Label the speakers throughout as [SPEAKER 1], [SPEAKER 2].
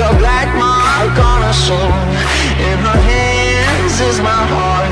[SPEAKER 1] a black mark on her soul. In her hands is my heart.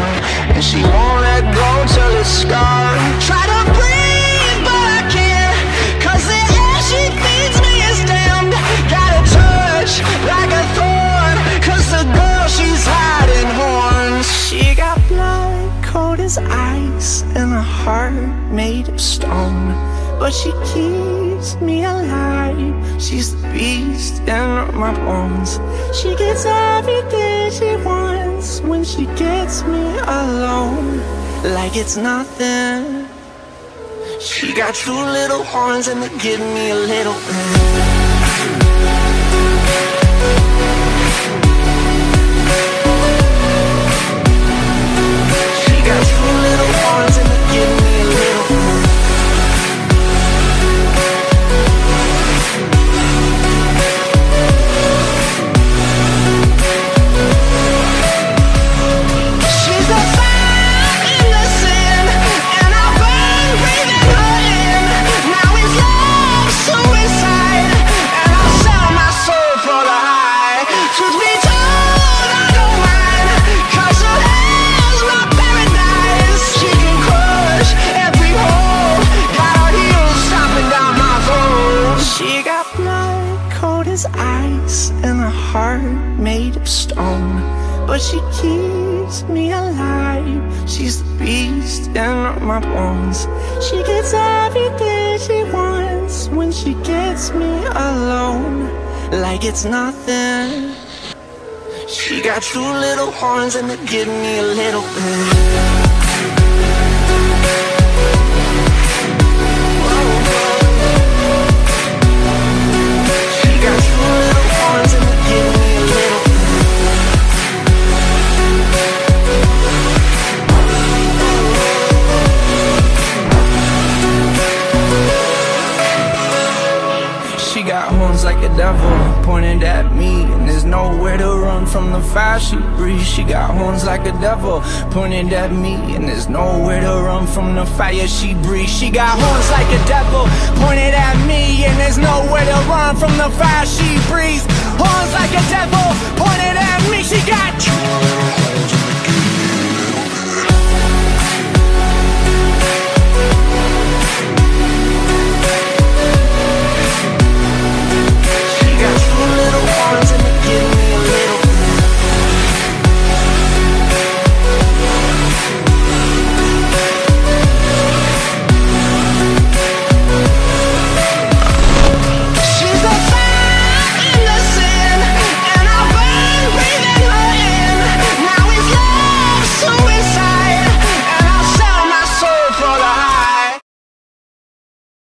[SPEAKER 1] And she won't let go till it's scarred. Try to breathe but I can't. Cause the air she feeds me is damned. Got a touch like a thorn. Cause the girl she's hiding horns. She got blood cold as ice And a heart made of stone But she keeps me alive. She's the beast in my bones. She gets everything she wants When she gets me alone. Like it's nothing. She got two little horns and they give me a little ice, and a heart made of stone. But she keeps me alive. She's the beast in my bones. She gets everything she wants when she gets me alone. Like it's nothing. She got two little horns and they give me a little bit. A devil pointed at me, and there's nowhere to run from the fire she breathes. She got horns like a devil pointed at me, and there's nowhere to run from the fire she breathes. She got horns like a devil pointed at me, and there's nowhere to run from the fire she breathes. Horns like a devil